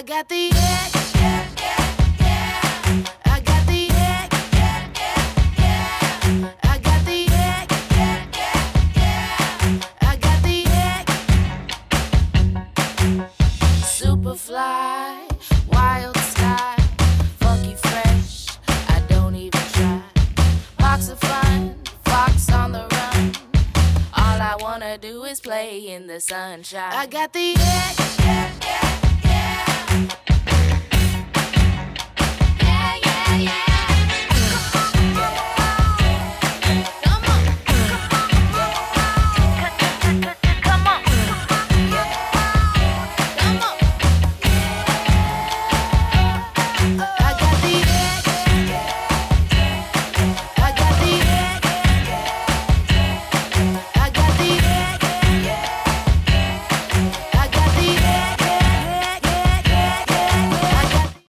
I got the yeah, yeah, yeah, yeah. I got the yeah, yeah, yeah, yeah. I got the yeah, yeah, yeah, yeah. I got the yeah. Superfly, wild style, funky fresh. I don't even try. Box of fun, fox on the run. All I wanna do is play in the sunshine. I got the yeah, yeah.